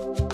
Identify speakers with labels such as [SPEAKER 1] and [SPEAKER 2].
[SPEAKER 1] Bye.